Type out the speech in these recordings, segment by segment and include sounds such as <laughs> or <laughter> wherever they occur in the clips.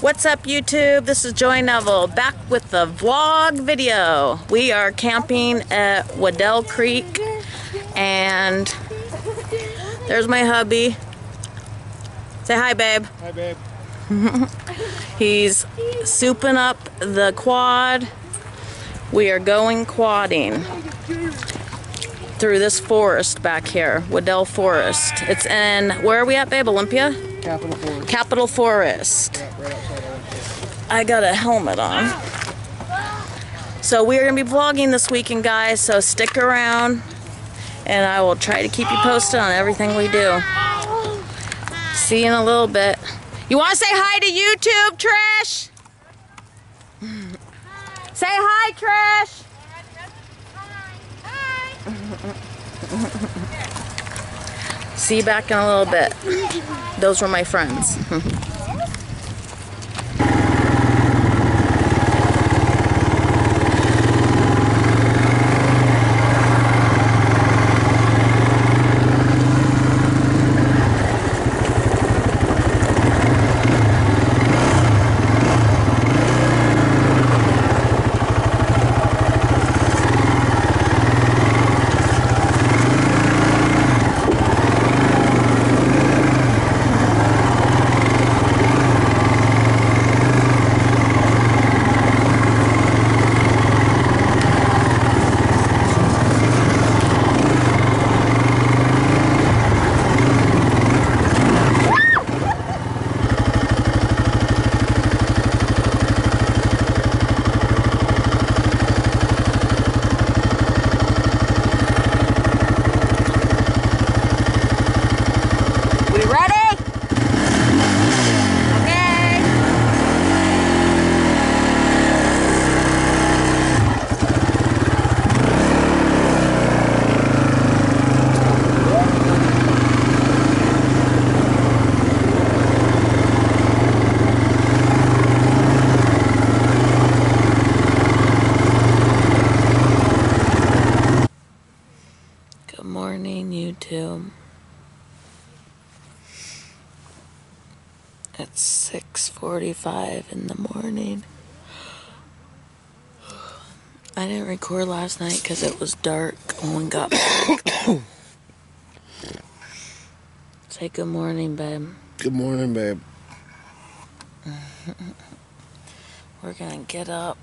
What's up YouTube? This is Joy Neville back with the vlog video. We are camping at Waddell Creek and there's my hubby. Say hi babe. Hi, babe. <laughs> He's souping up the quad. We are going quadding through this forest back here, Waddell Forest. It's in, where are we at babe? Olympia? Capitol Forest. Capitol Forest. Yeah, right outside Olympia. I got a helmet on. So we're gonna be vlogging this weekend, guys. So stick around, and I will try to keep you posted on everything we do. See you in a little bit. You want to say hi to YouTube, Trish? Say hi, Trish. See you back in a little bit. Those were my friends. <laughs> We ready? Okay. Good It's 6:45 in the morning. I didn't record last night because it was dark when we got back. Say good morning, babe. Good morning, babe. <laughs> We're gonna get up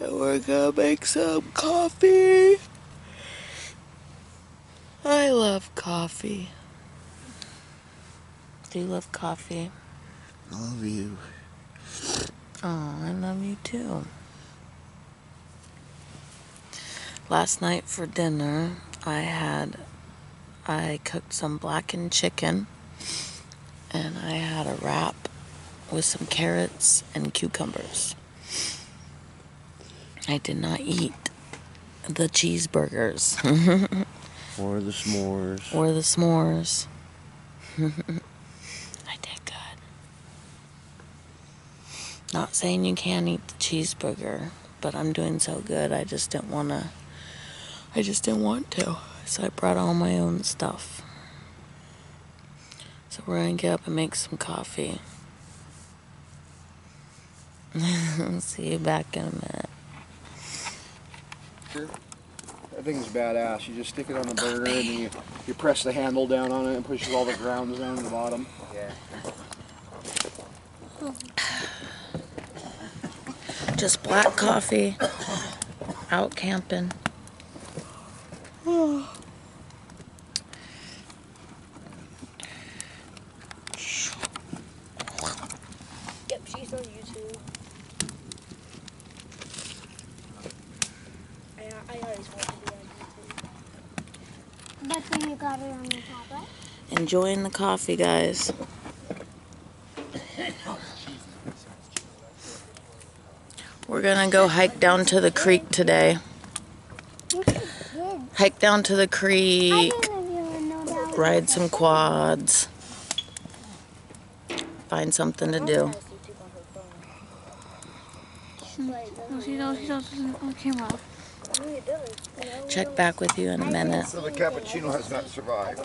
and we're gonna make some coffee. I love coffee. Do you love coffee? I love you. Oh, I love you too. Last night for dinner, I had I cooked some blackened chicken and I had a wrap with some carrots and cucumbers. I did not eat the cheeseburgers <laughs> Or the s'mores. or the s'mores. <laughs> I did good. Not saying you can't eat the cheeseburger, but I'm doing so good. I just didn't want to. I just didn't want to. So I brought all my own stuff. So we're going to get up and make some coffee. <laughs> See you back in a minute. That thing's badass. You just stick it on the burner and then you, you press the handle down on it and pushes all the grounds down to the bottom. Yeah. Just black coffee. Out camping. Yep, she's on YouTube. I, I always want to be on YouTube. But then you got it on your tablet. Enjoying the coffee, guys. We're gonna go hike down to the creek today. Hike down to the creek, ride some quads, find something to do. Camera. Check back with you in a minute. So the cappuccino has not survived.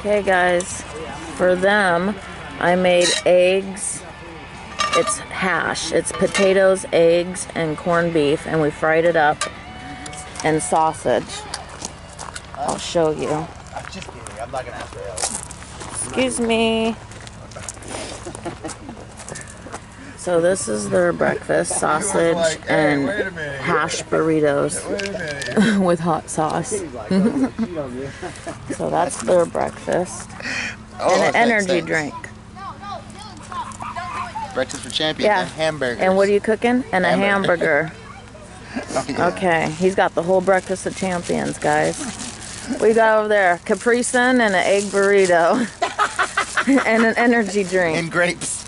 Okay, guys, for them, I made eggs. It's hash. It's potatoes, eggs, and corned beef, and we fried it up, and sausage. I'll show you. I'm just kidding. I'm not gonna ask for help. Excuse me. So this is their breakfast <laughs> sausage like, "Hey, and wait minute." hash burritos <laughs> Wait a minute. <laughs> with hot sauce. So that's their breakfast Oh, and an energy drink. Breakfast for champions Yeah. and hamburgers. And what are you cooking? And a Hamburger. Okay, he's got the whole breakfast of champions, guys. We got over there Capri Sun and an egg burrito <laughs> and an energy drink. <laughs> And grapes.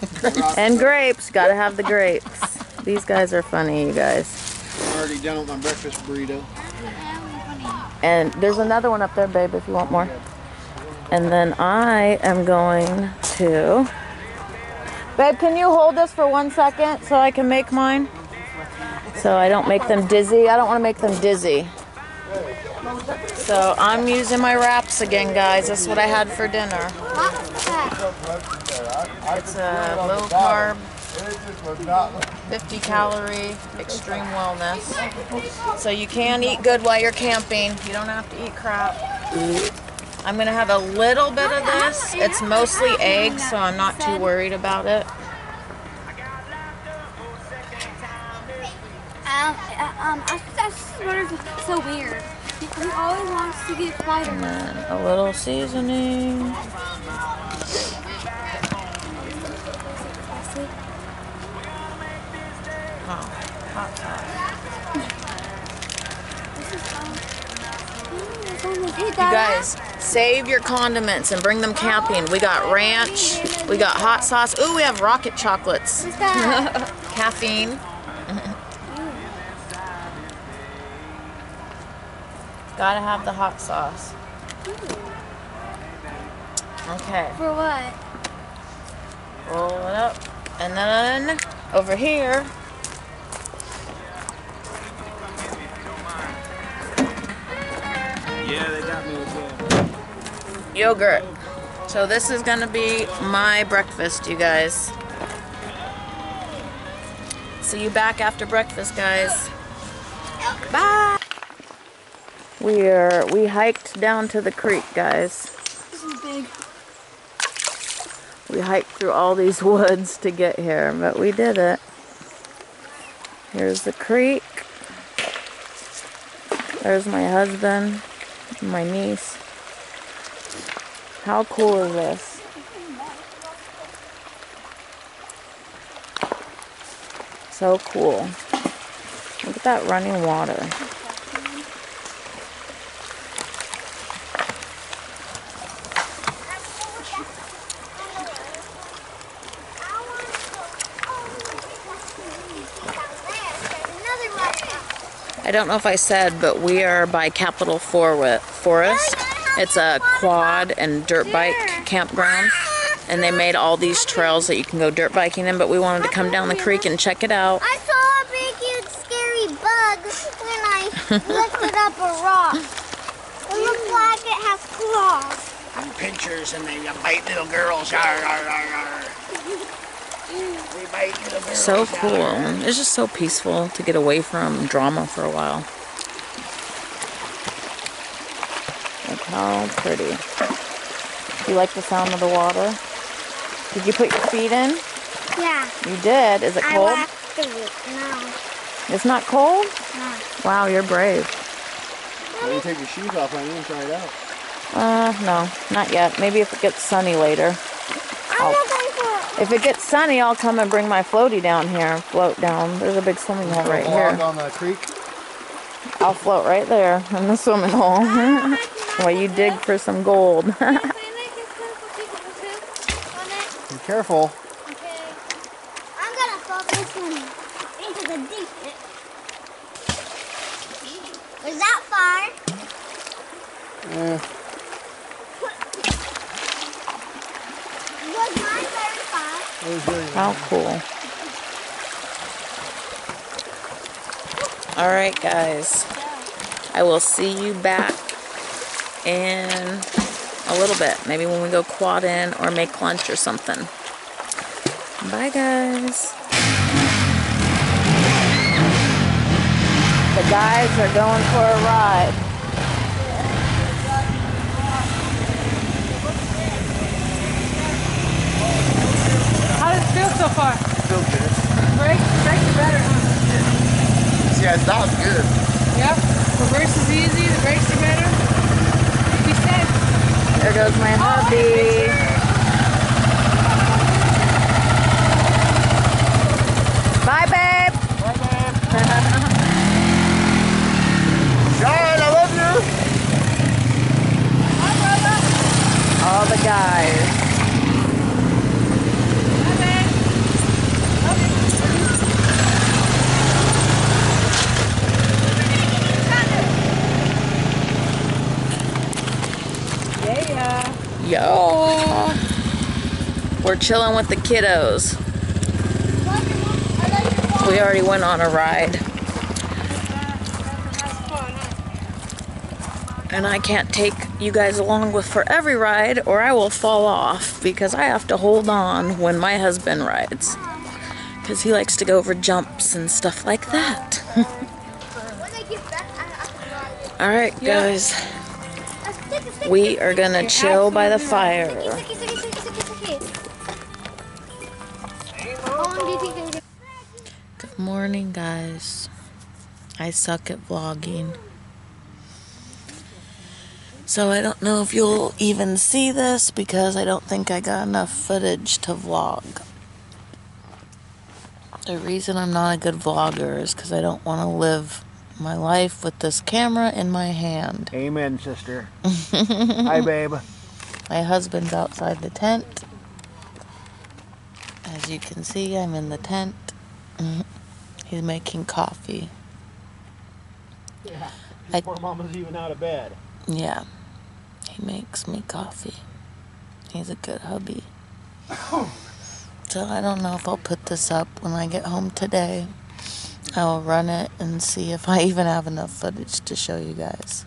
And grapes. Gotta have the grapes. These guys are funny, you guys. I'm already done with my breakfast burrito. And there's another one up there, babe, if you want more. And then I am going to. Babe, can you hold this for one second so I can make mine? So I don't make them dizzy. I don't want to make them dizzy. So I'm using my wraps again, guys. That's what I had for dinner. It's a low carb, 50 calorie, extreme wellness. So you can eat good while you're camping. You don't have to eat crap. I'm gonna have a little bit of this. It's mostly eggs, so I'm not too worried about it. Um, uh, um, I that's sort of so weird. He, he always wants to get Spider-Man. And then a little seasoning. Oh, hot sauce. You You guys, save your condiments and bring them camping. We got ranch, we got hot sauce. Ooh, we have rocket chocolates. What's that? <laughs> Caffeine. Gotta have the hot sauce. Hmm. Okay, For what? roll it up. And then over here, Yeah, they got me again. yogurt. So this is gonna be my breakfast, you guys. See you back after breakfast, guys. Bye. We are we hiked down to the creek, guys. This is big. We hiked through all these <laughs> woods to get here, but we did it. Here's the creek. There's my husband, and my niece. How cool is this? So cool. Look at that running water. Don't know if I said, but we are by Capitol Forwa- Forest. It's a quad and dirt bike campground. And they made all these trails that you can go dirt biking in, but we wanted to come down the creek and check it out. I saw a big, huge, scary bug when I lifted up a rock. It looks like it has claws. And Pinchers and they bite little girls. Yar, yar, yar, yar. They bite little girls. So cool. It's just so peaceful to get away from drama for a while. Look how pretty. You like the sound of the water? Did you put your feet in? Yeah. You did. Is it I cold? left the No. It's not cold? No. Wow, you're brave. Why don't you take your shoes off, honey, and try it out? Uh, no, not yet. Maybe if it gets sunny later. I'm looking for. If it gets sunny, I'll come and bring my floaty down here and float down. There's a big swimming hole right here. on the creek. I'll float right there in the swimming hole <laughs> while you dig for some gold. <laughs> Be careful. Okay. I'm gonna focus in into the deep end. Was that far? Eh, Was mine very far? it was very How cool. All right, guys. I will see you back in a little bit. Maybe when we go quad in or make lunch or something. Bye, guys. The guys are going for a ride. How does it feel so far? Feel good. Brakes, brakes are better, huh? Yeah, it sounds good. Yep. Reverse is easy, the brakes are better. Be safe. There goes my oh, hubby. Bye, babe. John, I love you. All the guys. Yeah. Yo. We're chilling with the kiddos. We already went on a ride. And I can't take you guys along with for every ride or I will fall off because I have to hold on when my husband rides. Because he likes to go over jumps and stuff like that. <laughs> When I get back, I, I, Alright, guys. Stick, We are gonna chill by the fire. Morning, guys. I suck at vlogging. So I don't know if you'll even see this because I don't think I got enough footage to vlog. The reason I'm not a good vlogger is because I don't want to live my life with this camera in my hand. Amen, sister. <laughs> Hi, babe. My husband's outside the tent. As you can see, I'm in the tent. <laughs> He's making coffee. I- Poor mama's even out of bed. Yeah, he makes me coffee. He's a good hubby. <coughs> So I don't know if I'll put this up when I get home today. I'll run it and see if I even have enough footage to show you guys.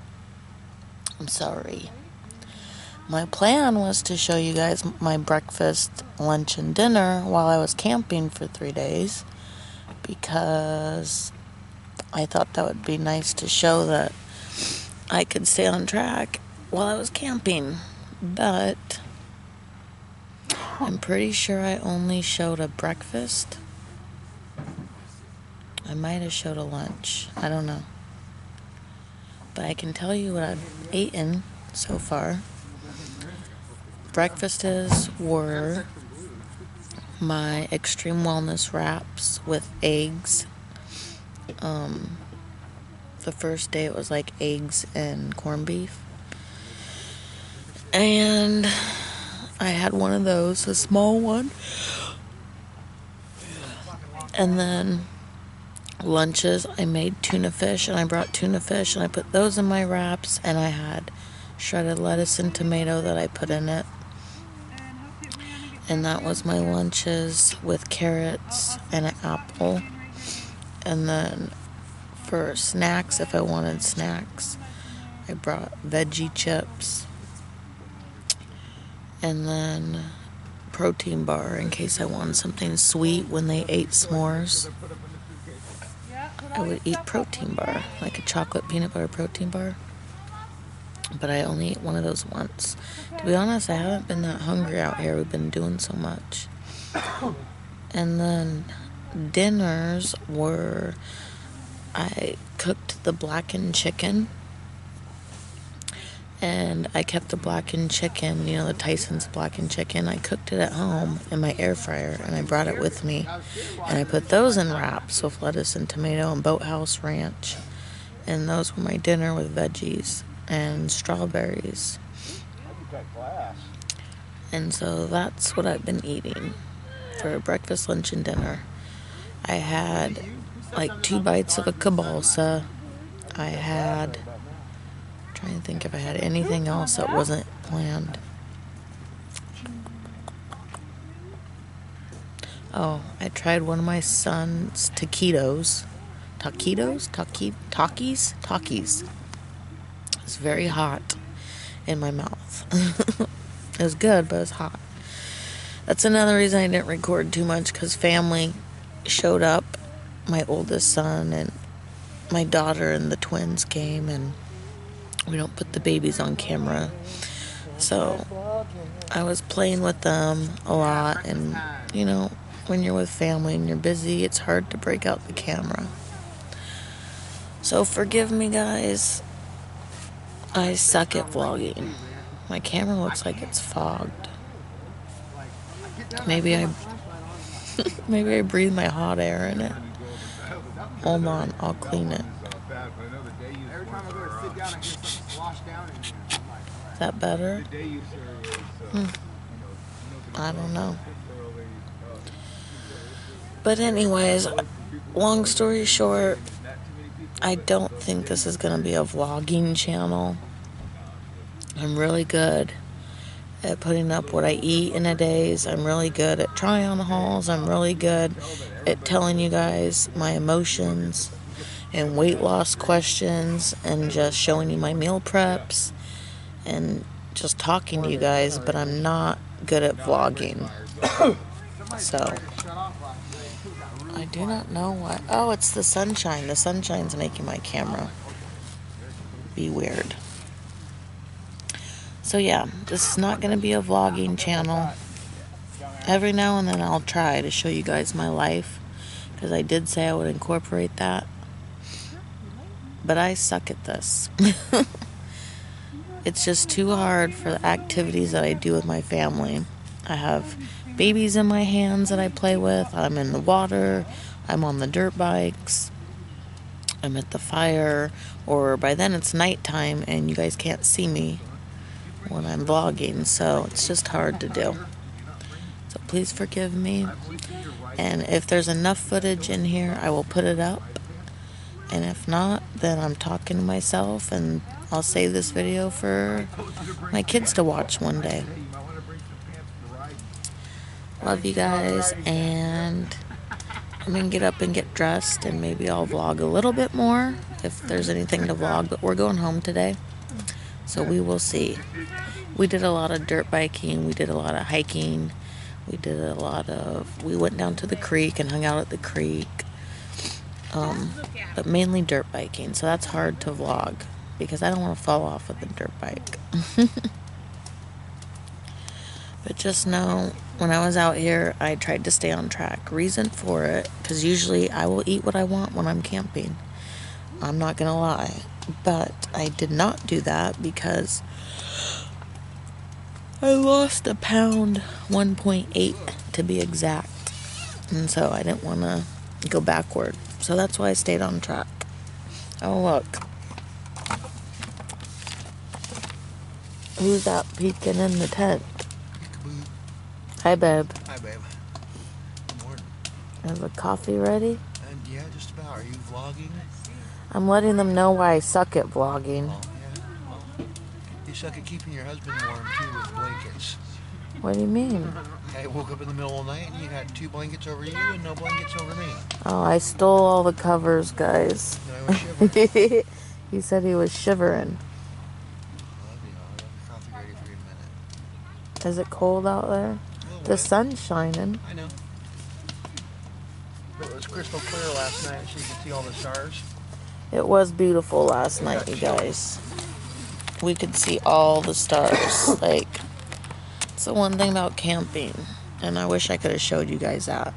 I'm sorry. My plan was to show you guys my breakfast, lunch, and dinner while I was camping for three days because I thought that would be nice to show that I could stay on track while I was camping. But I'm pretty sure I only showed a breakfast. I might have showed a lunch. I don't know. But I can tell you what I've eaten so far. Breakfasts were my extreme wellness wraps with eggs. Um, the first day it was like eggs and corned beef. And I had one of those, a small one. And then lunches, I made tuna fish and I brought tuna fish and I put those in my wraps and I had shredded lettuce and tomato that I put in it. And that was my lunches with carrots and an apple. And then for snacks, if I wanted snacks, I brought veggie chips and then protein bar in case I wanted something sweet when they ate s'mores. I would eat protein bar, like a chocolate peanut butter protein bar. But I only ate one of those once. To be honest, I haven't been that hungry out here. We've been doing so much. <coughs> And then dinners were I cooked the blackened chicken. And I kept the blackened chicken, you know, the Tyson's blackened chicken. I cooked it at home in my air fryer and I brought it with me. And I put those in wraps with lettuce and tomato and Bolthouse Ranch. And those were my dinner with veggies and strawberries. And so that's what I've been eating for breakfast, lunch, and dinner. I had like two bites of a cabalsa. I had trying to think if I had anything else that wasn't planned. Oh, I tried one of my son's taquitos. Taquitos? Taki Takis? Takis. It's very hot in my mouth. <laughs> it was good, but it was hot. That's another reason I didn't record too much because family showed up. My oldest son and my daughter and the twins came, and we don't put the babies on camera. So I was playing with them a lot, and you know, when you're with family and you're busy, it's hard to break out the camera. So forgive me, guys. I suck at vlogging. My camera looks like it's fogged. Maybe I <laughs> maybe I breathe my hot air in it. Hold on, I'll clean it. Is that better? Hmm. I don't know. But anyways, long story short, I don't think this is going to be a vlogging channel. I'm really good at putting up what I eat in a days. I'm really good at try on hauls. I'm really good at telling you guys my emotions and weight loss questions and just showing you my meal preps and just talking to you guys, but I'm not good at vlogging. <coughs> so I do not know why. Oh, it's the sunshine. The sunshine's making my camera be weird. So yeah, this is not going to be a vlogging channel. Every now and then I'll try to show you guys my life because I did say I would incorporate that. But I suck at this. <laughs> it's just too hard for the activities that I do with my family. I have babies in my hands that I play with. I'm in the water. I'm on the dirt bikes. I'm at the fire. Or by then it's nighttime and you guys can't see me when I'm vlogging. So it's just hard to do. So please forgive me. And if there's enough footage in here, I will put it up. And if not, then I'm talking to myself and I'll save this video for my kids to watch one day. Love you guys, and I'm gonna get up and get dressed, and maybe I'll vlog a little bit more if there's anything to vlog. But we're going home today, so we will see. We did a lot of dirt biking, we did a lot of hiking, we did a lot of. We went down to the creek and hung out at the creek, um, but mainly dirt biking. So that's hard to vlog because I don't want to fall off with a dirt bike. <laughs> But just know, when I was out here, I tried to stay on track. Reason for it, because usually I will eat what I want when I'm camping. I'm not going to lie. But I did not do that because I lost a pound, 1.8 to be exact. And so I didn't want to go backward. So that's why I stayed on track. Oh, look. Who's out peeking in the tent? Hi, babe. Hi, babe. Good morning. Is the coffee ready? And yeah, just about. Are you vlogging? I'm letting them know why I suck at vlogging. Oh, yeah. Well, you suck at keeping your husband warm too with blankets. What do you mean? I woke up in the middle of the night and you had two blankets over you and no blankets over me. Oh, I stole all the covers, guys. And I was shivering. <laughs> he said he was shivering. I love you. I'll have your coffee ready for you in a minute. Is it cold out there? The sun's shining. I know. But it was crystal clear last night, so you could see all the stars. It was beautiful last night, you guys. We could see all the stars. <coughs> Like, it's the one thing about camping. And I wish I could have showed you guys that.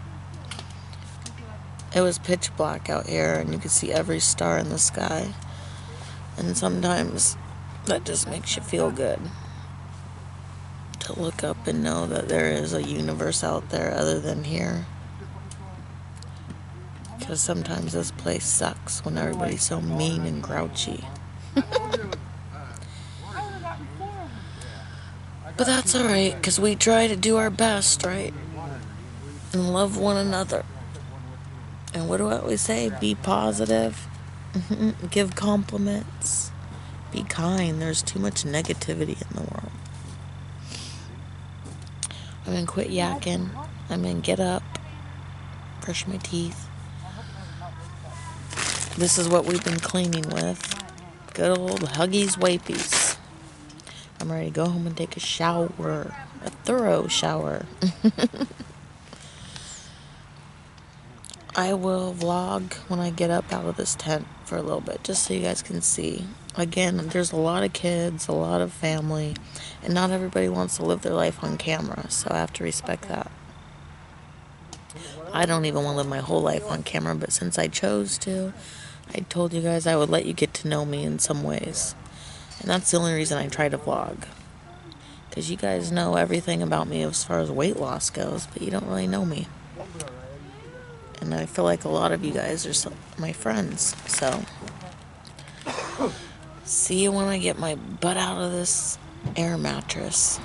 It was pitch black out here, and you could see every star in the sky. And sometimes that just makes you feel good. To look up and know that there is a universe out there other than here. Because sometimes this place sucks when everybody's so mean and grouchy. <laughs> but that's alright, because we try to do our best, right? And love one another. And what do I always say? Be positive, <laughs> give compliments, be kind. There's too much negativity in the world. I'm gonna quit yakking. I'm gonna get up, brush my teeth. This is what we've been cleaning with. Good old Huggies Wapies. I'm ready to go home and take a shower. A thorough shower. <laughs> I will vlog when I get up out of this tent for a little bit, just so you guys can see. Again, there's a lot of kids, a lot of family, and not everybody wants to live their life on camera, so I have to respect that. I don't even want to live my whole life on camera, but since I chose to, I told you guys I would let you get to know me in some ways. And that's the only reason I try to vlog. Because you guys know everything about me as far as weight loss goes, but you don't really know me. And I feel like a lot of you guys are so, my friends. So, see you when I get my butt out of this air mattress.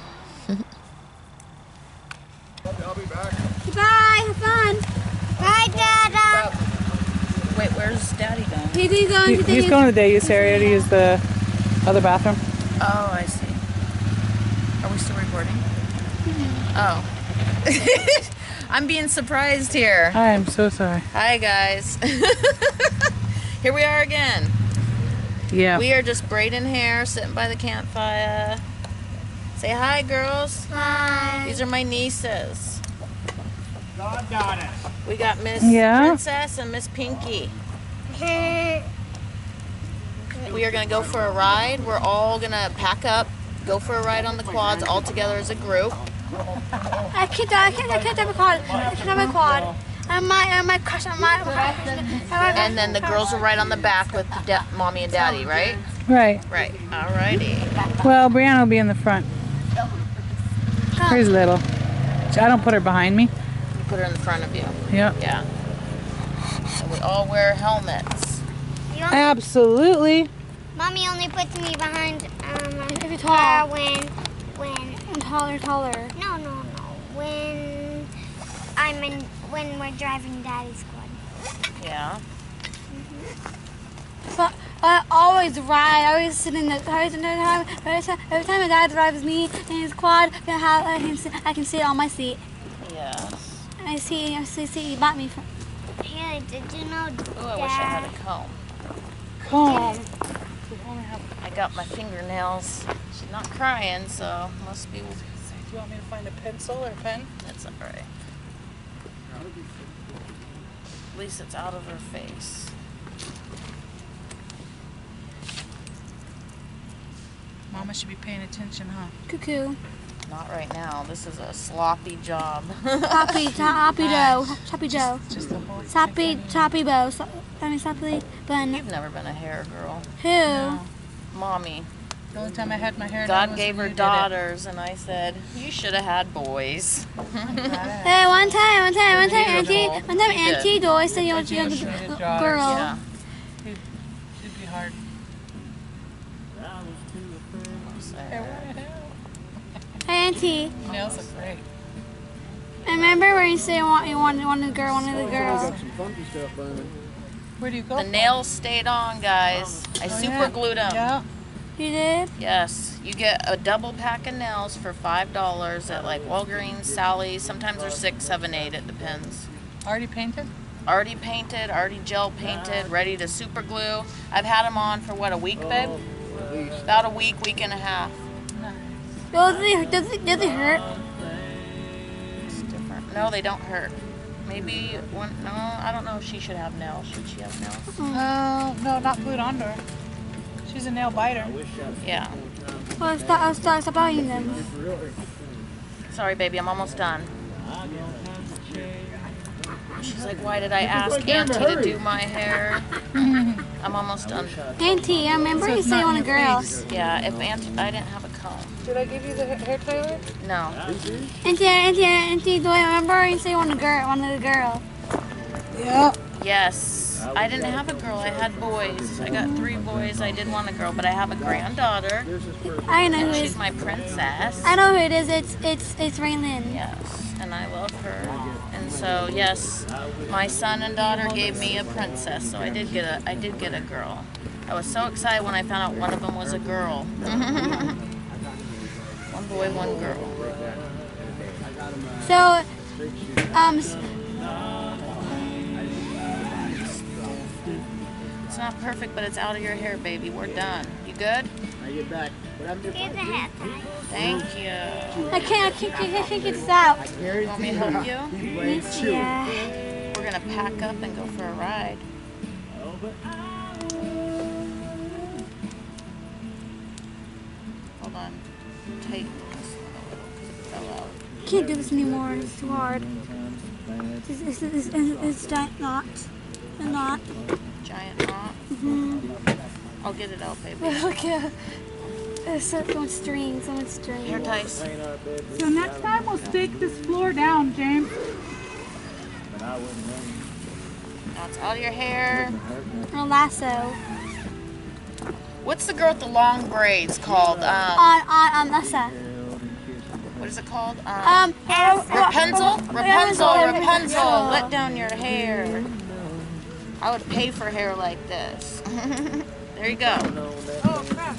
I'll be back. Bye, have fun. Bye, Dada. Wait, where's Daddy going? He's going He- to He's the going to the day use area to use the other bathroom. Oh, I see. Are we still recording? Oh. <laughs> I'm being surprised here. I'm so sorry. Hi, guys. <laughs> here we are again. Yeah. We are just braiding hair, sitting by the campfire. Say hi, girls. Bye. These are my nieces. We got Miss Yeah? Princess and Miss Pinky. We are gonna go for a ride. We're all gonna pack up, go for a ride on the quads all together as a group. I can't, I can't, I can't have a quad. I can't have a quad. I might, I might crush, I might, And then the girls will ride on the back with da- mommy and daddy, right? Right. Right. Alrighty. Well, Brianna will be in the front. She's little. I don't put her behind me. You put her in the front of you. Yep. Yeah. And we all wear helmets. Only, Absolutely. Mommy only puts me behind um, If you're car tall. when, when, I'm taller, taller. no, no, no, when I'm in, when we're driving Daddy's squad. Yeah. But I always ride. I always sit in the car. Every time, every time, every time my dad drives me in his quad, I can, have, I can, sit, I can sit on my seat. Yes. I see, I see, see, you bought me from. Hey, did you know Oh, I wish I had a comb. Comb. I got my fingernails. She's not crying, so must be. Do you want me to find a pencil or a pen? That's alright. At least it's out of her face. Mama should be paying attention, huh? Cuckoo. Not right now. This is a sloppy job. Happy, happy <laughs> dough. Happy dough. Just the whole Sappy, choppy bow. I mean, sappy bun. You've never been a hair girl. Who? Mommy. The only time I had my hair God was gave her you did it. daughters, and I said, You should have had boys. Hey, one time, one time, one time, Auntie, one time, You did. Auntie always said you want I you did. want Auntie. Nails look great. I remember where you say you want you wanted wanted a girl, wanted a girl. Got some funky stuff burning. Where do you go? the nails stayed on, guys. I Oh, super yeah. glued them. Yeah. You did? Yes, you get a double pack of nails for five dollars at like Walgreens, Sally's. Sometimes they're six, seven, eight. It depends. Already painted? Already painted, already gel painted, uh-huh. ready to super glue. I've had them on for what a week, babe? Oh, at least. About a week, week and a half. Does it does it does it hurt? It's different. No, they don't hurt. Maybe one. No, I don't know if she should have nails. Should she have nails? Hmm. No, no, not glued onto her. She's a nail biter. Yeah. Well, stop, I'll stop, stop buying them. Sorry, baby. I'm almost done. She's like, why did I ask Auntie to do my hair? I'm almost done. Auntie, I remember you say you want a girl. Yeah, if Auntie, I didn't have a comb. Did I give you the hair trailer? No. Auntie, Auntie, Auntie, do I remember you say you want a girl, wanted a girl? Yeah. Yes. I didn't have a girl. I had boys. I got three boys. I did want a girl, but I have a granddaughter. I know who it She's my princess. I know who it is. It's it's it's Raylin. Yes, and I love her. And so, yes, my son and daughter gave me a princess, so I did get a I did get a girl. I was so excited when I found out one of them was a girl. <laughs> one boy, one girl. So, um, It's not perfect, but it's out of your hair, baby. We're done. You good? I get back. What happened to your Here's a hat. Thank you. I can't, I can't, I can't get this out. Gary? Want me to help you? You. Yeah. We're gonna pack up and go for a ride. Out. Can't do this anymore. It's too hard. It's, it's, it's, it's, it's giant knot. A knot. Giant knot. Mm-hmm. I'll get it out, baby. Look at There's so string, so much string. Here, Tice. So next time we'll stake this floor down, James. Now it's out of your hair. A lasso. What's the girl with the long braids called? Um, On, on, on lasso. what is it called? Um, Um, Rapunzel? Rapunzel, Rapunzel. Rapunzel, let down your hair. I would pay for hair like this. <laughs> there you go. Oh, crap.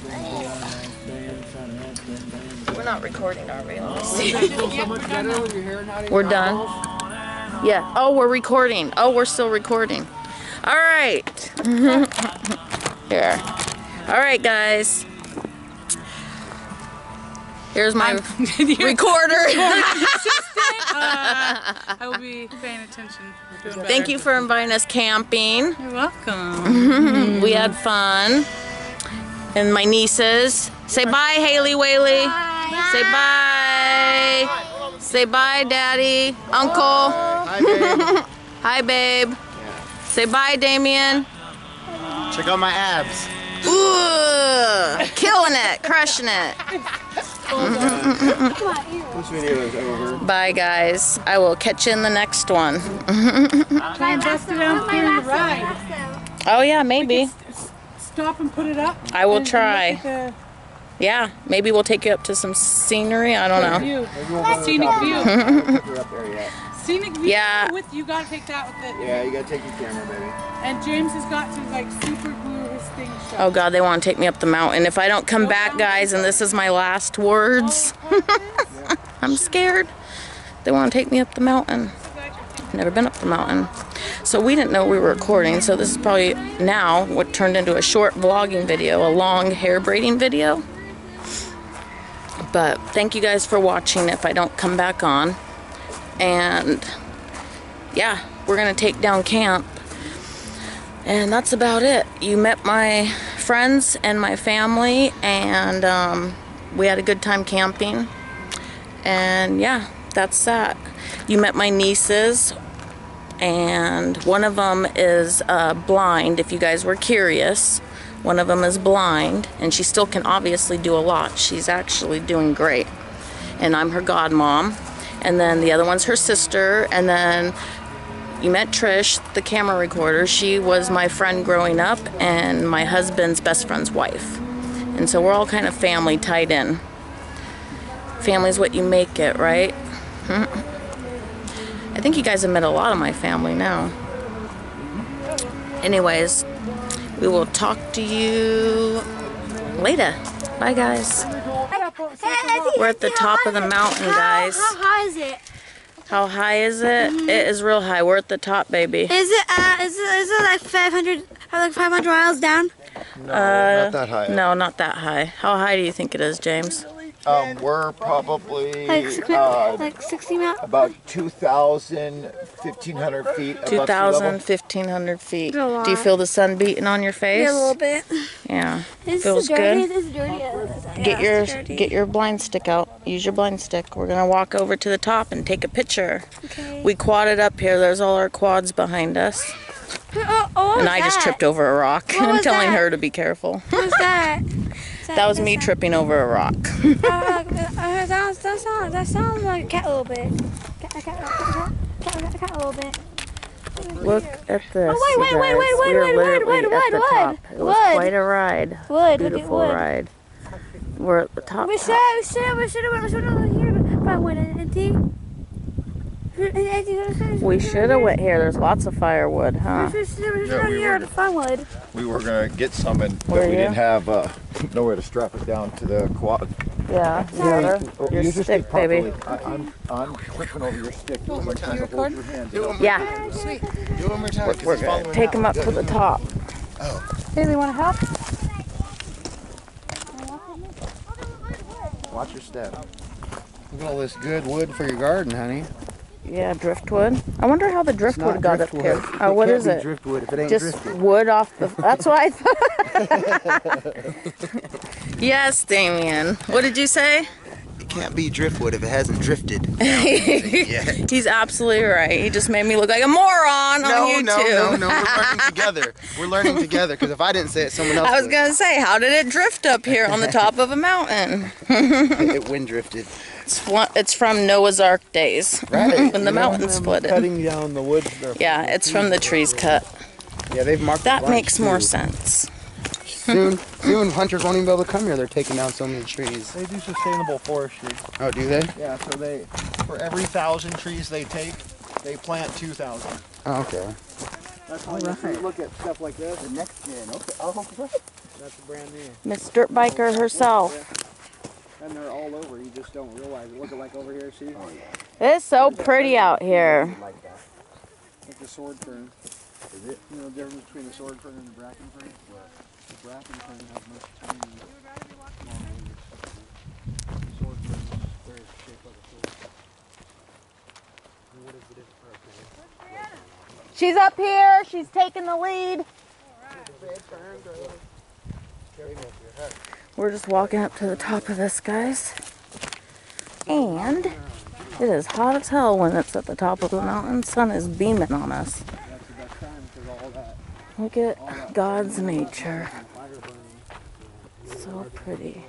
We're not recording, are we? Let me see. Feel so much better with your hair not We're done. Yeah. Oh, we're recording. Oh, we're still recording. All right. <laughs> Here. All right, guys. Here's my <laughs> recorder. <laughs> Uh, <laughs> I will be paying attention. Thank you for inviting us camping. You're welcome. Mm-hmm. We had fun. And my nieces. Say bye, Haley Whaley. Say bye. Say bye, Daddy. Uncle. Hi, babe. Hi, babe. Say bye, Damien. Check out my abs. Ooh, killing it, crushing it. This video is over. Bye, guys. I will catch you in the next one. Try and bust it out during the ride. Oh, yeah, maybe. Stop and put it up. I will try. Look Yeah, maybe we'll take you up to some scenery. I don't know. view. Maybe we'll go to the Scenic view. the mountain. I haven't took her up there yet. Scenic view. Yeah. With you gotta take that with it. Yeah, you gotta take your camera, baby. And James has got to like super glue his thing shut. Oh, God, they want to take me up the mountain. If I don't come back, guys, and this is my last words, <laughs> I'm scared. They want to take me up the mountain. Never been up the mountain. So we didn't know we were recording, so this is probably now what turned into a short vlogging video, a long hair braiding video. But thank you guys for watching if I don't come back on. And yeah, we're going to take down camp. And that's about it. You met my friends and my family, and um, we had a good time camping. And yeah, that's that. You met my nieces, and one of them is uh, blind, if you guys were curious. One of them is blind, and she still can obviously do a lot. She's actually doing great. And I'm her godmom. And then the other one's her sister, and then you met Trish, the camera recorder. She was my friend growing up and my husband's best friend's wife. And so we're all kind of family tied in. Family's what you make it, right? Hmm. I think you guys have met a lot of my family now. Anyways, we will talk to you later. Bye, guys. We're at the top of the mountain, guys. How high is it? How high is it? It is real high. We're at the top, baby. Is it, uh, is it, is it like 500, or like 500 miles down? No, not that high. No, not that high. How high do you think it is, James? Um, we're probably Like, six- uh, like 60 miles? about 2,000, 1,500 feet above 2,000, 1,500 feet. A lot. Do you feel the sun beating on your face? Yeah, a little bit. Yeah. This Feels is dirty. good. This is dirty. Yeah, Get your dirty. get your blind stick out. Use your blind stick. We're gonna walk over to the top and take a picture. Okay. We quadded up here. There's all our quads behind us. Oh, oh, And was I just tripped over a rock. <laughs> I'm telling that? her to be careful. What was that? <laughs> That was me tripping. tripping over a rock. uh, uh, that, sounds, <laughs> that, sounds, that sounds like a cat a little bit. Cat, cat, cat, cat, cat, cat, cat a little bit. Look at this. Oh, wait, you wait, wait, guys. wait, We wait, are wait, literally wait, at wait, the wait, top. It was wait. quite a ride. Wood, look at Beautiful wood. ride. We're at the top. We should, we should, we should have, we should have here by wood and and tea. We should have went here. There's lots of firewood, huh? We Yeah, we were- to. We were gonna get some, and but we you? didn't have uh, <laughs> nowhere to strap it down to the quad. Yeah. Your, Oh, your use stick, baby. I, I'm, I'm flipping over your stick. You want to hold your hand. Yeah. Do one more time. 'cause We're it's gonna following take out. them up to the top. Haley, want to help? Watch your step. Look at all this good wood for your garden, honey. Yeah, driftwood. I wonder how the driftwood got up driftwood. here. Oh, what can't is it? Driftwood if it ain't Just drifted. wood off the. <laughs> That's why I <laughs> thought. <laughs> yes, Damien. What did you say? It can't be driftwood if it hasn't drifted. <laughs> yeah. He's absolutely right. He just made me look like a moron No, on no, YouTube. no, no. We're <laughs> learning together. We're learning together. Because if I didn't say it, someone else I was gonna say, how did it drift up here on the top of a mountain? <laughs> It wind drifted. It's, it's from Noah's Ark days Right. when the mountain split. Cutting down the wood. there. Yeah, it's from the trees cut. Yeah, they've marked That bunch, makes more sense. Soon, soon hunters won't even be able to come here. They're taking down so many trees. They do sustainable forestry. Oh, do they? Yeah, so they, for every thousand trees they take, they plant two thousand. Oh, okay. That's why if you look at stuff like this. The next gen. Okay. Oh, That's brand new. Miss Dirt Biker herself. And they're all over. You just don't realize it. Look at like over here. See? Oh, it's so pretty out here. Like the sword fern. Is it? You know the difference between the sword fern and the bracken fern? The bracken fern has much tiny, small leaves. The sword fern is very shaped like a sword. She's up here. She's taking the lead. We're just walking up to the top of this, guys. And it is hot as hell when it's at the top of the mountain. Sun is beaming on us. That's the best time because all that, Look at God's nature. So pretty.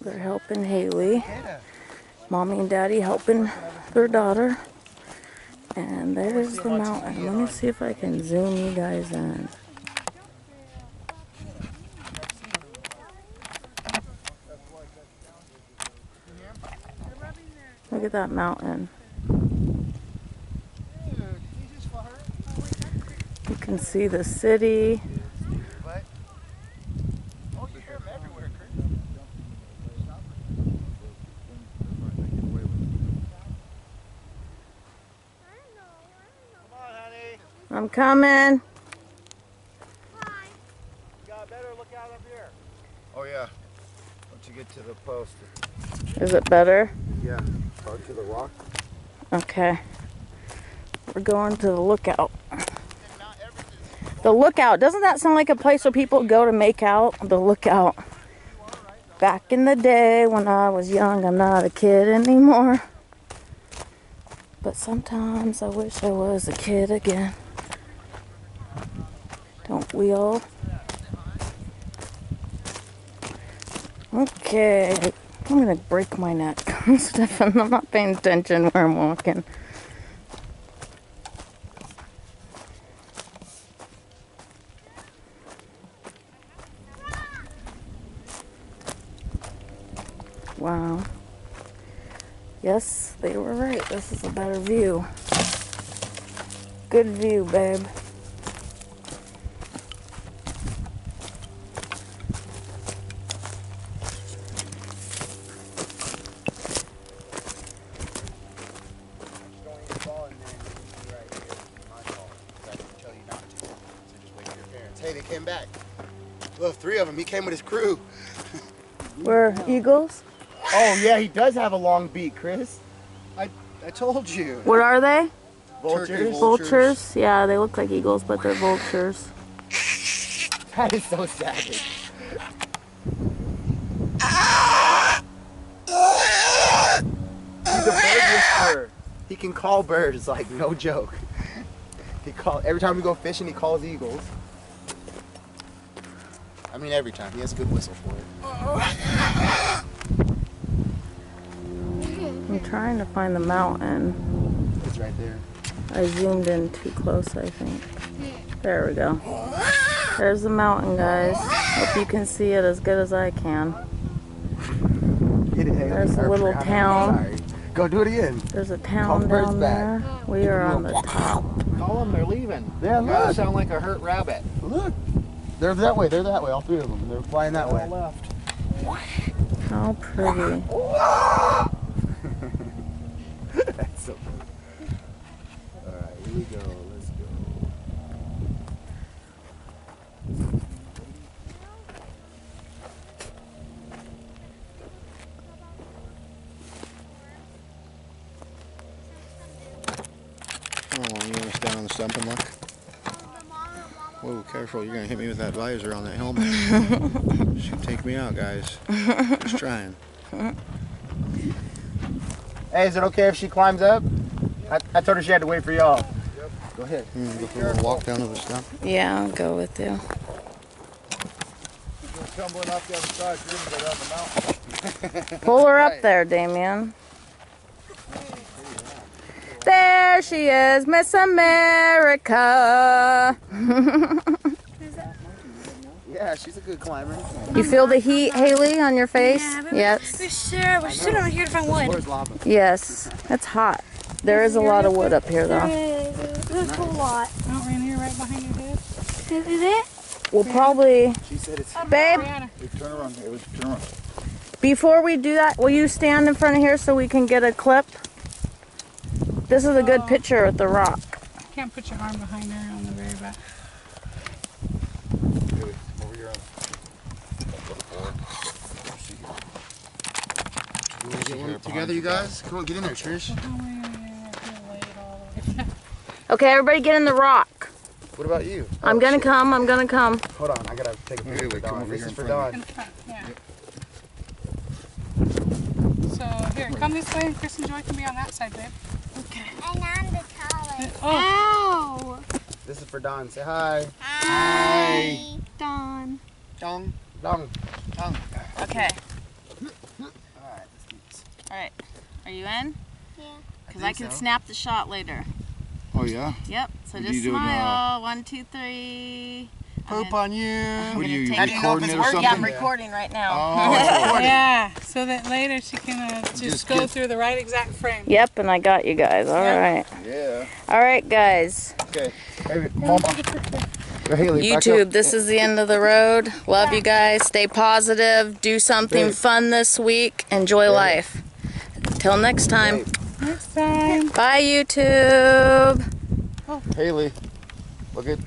They're helping Haley. Mommy and Daddy helping their daughter. And there's the mountain. Let me see if I can zoom you guys in. Look at that mountain. You can see the city. I'm coming. Oh yeah. Once you get to the post, Is it better? Yeah, or to the rock. Okay. We're going to the lookout. The lookout. Doesn't that sound like a place where people go to make out? The lookout. Back in the day when I was young, I'm not a kid anymore. But sometimes I wish I was a kid again. Don't we all? Okay. I'm gonna break my neck. <laughs> Stefan, I'm not paying attention where I'm walking. Wow. Yes, they were right. This is a better view. Good view, babe. Hey, they came back. Well, three of them. He came with his crew. <laughs> We're eagles. Oh yeah, he does have a long beak, Chris. I I told you. What are they? Vultures. Turkey Vultures. Yeah, they look like eagles, but they're vultures. <laughs> That is so savage. He's a bird whisperer. He can call birds, like no joke. He call every time we go fishing. He calls eagles. I mean, every time he has a good whistle for it. I'm trying to find the mountain. It's right there. I zoomed in too close, I think. There we go. There's the mountain, guys. Hope you can see it as good as I can. Get it, hey, There's a little town. sorry. Go do it again. There's a town the birds down back. there. We are on the top. Call them. They're leaving. Yeah, You guys look. sound like a hurt rabbit. Look. They're that way. They're that way. All three of them. They're flying that way. left. How pretty. <laughs> That's so funny. Alright, Here we go. Let's go. Oh, you want to stand on the stump and look? Whoa, careful. You're going to hit me with that visor on that helmet. <laughs> Should take me out, guys. Just trying. Hey, is it okay if she climbs up? I, I told her she had to wait for y'all. Yep. Go ahead. Mm, go for a little walk down to the stump. Yeah, I'll go with you. Tumbling off the other side. You're going to go down the mountain. Pull her up there, Damien. There she is, Miss America. Yeah, she's a good climber. You feel the heat, Haley, on your face? Yeah, but- Yes. We're sure. We're sitting over here to find wood. Where's lava? Yes. It's hot. There is a lot of wood up here, though. There's a whole lot. Out right here, right behind your head. Is, is it? We'll probably, She said it's. babe, Turn around. Turn around. before we do that, will you stand in front of here so we can get a clip? This is a good picture with the rock. You can't put your arm behind her on the very back. Haley, over here. Together, you guys? Come on, get in there, Trish. Yeah, yeah, I feel laid all the way. <laughs> Okay, everybody get in the rock. What about you? I'm Oh, gonna shit. come, I'm gonna come. Hold on, I gotta take a picture Haley, for come over This here is for front In Dawn. front, yeah. So here, come this way. and Chris and Joy can be on that side, babe. And I'm the tallest. Oh, Ow! This is for Don. Say hi. Hi. don Dong. Dong. Okay, Alright, let's do this. alright. Are you in? Yeah. Because I I, can so. snap the shot later. Oh, yeah? Yep, so What just you doing, smile. One, two, three. I'm Poop on you. I'm What are you, take- How do you recording it or something? Yeah, I'm recording right now. Oh, <laughs> yeah. So that later she can uh, just, Just go get- through the right exact frame. Yep, and I got you guys. All Yeah. right. Yeah. All right, guys. Okay. Hey, Mama. Go, Haley, back YouTube, up. this is the end of the road. Love you guys. Stay positive. Do something Babe. fun this week. Enjoy life. Till next time. Babe. Next time. Bye, YouTube. Oh. Haley. Look at